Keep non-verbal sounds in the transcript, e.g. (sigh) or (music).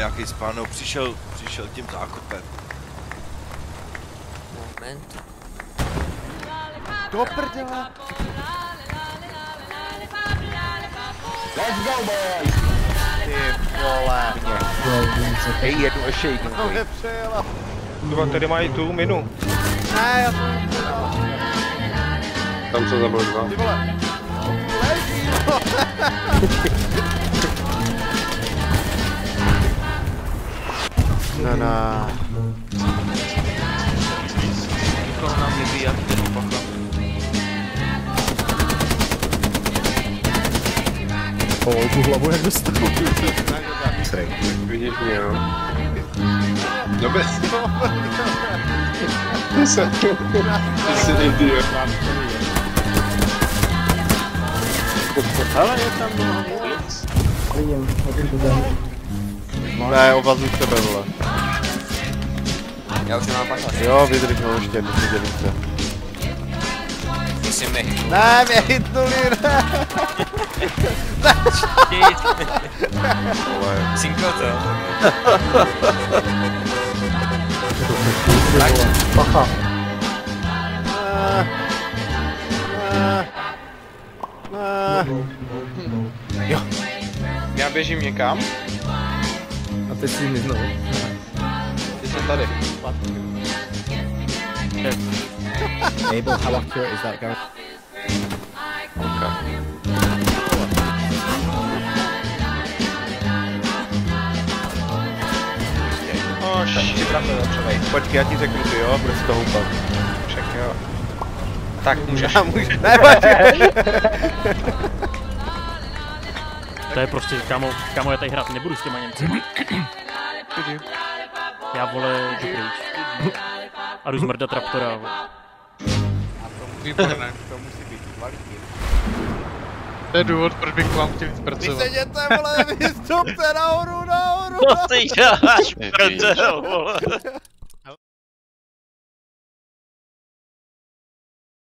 nějaký spán, no přišel, přišel tím zákopem. Moment. Do prdele. Let's go, boys! Ty vole. Hej, jedu ještě jednou. To nepřejela. Dva tady mají tu minu. Ne, já jsem Tam se zabil dva. Ty vole. Leží, no. (laughs) No, no. Nikoho nám vybíjat, ten pacha. O, tu hlavu jak dostal. Vidíš mě, jo. No bez Ty se... Ty jsi idiot. Ale je tam mnoho víc. Vidím, hodím to tam. Ne, ovazuj sebe, vole. Já už nemám pacha. Jo, vydrž, no ještě jednu si dělíte. Ty jsi mi hitnul. Ne, mě hitnuli, ne. Cinko to. Pacha. Ne. Ne. Já běžím někam. A teď si mi znovu. Ty jsem tady. Abel, how accurate is that guy? Oh, shit. Počkej, já ti řeknu ty, jo, bude z toho houpat. Však jo. Tak můžeš. Já můžu, ne, (laughs) počkej. To je prostě, kámo, kámo, já tady hrát nebudu s těma Němci. Já vole, jdu pryč. A jdu zmrdat Raptora. Výborné. To musí být kvalitní. To je důvod, proč bych k vám chtěl Vy pracovat. se jděte, vole, vystupte nahoru, nahoru. Co ty děláš, prdel, vole?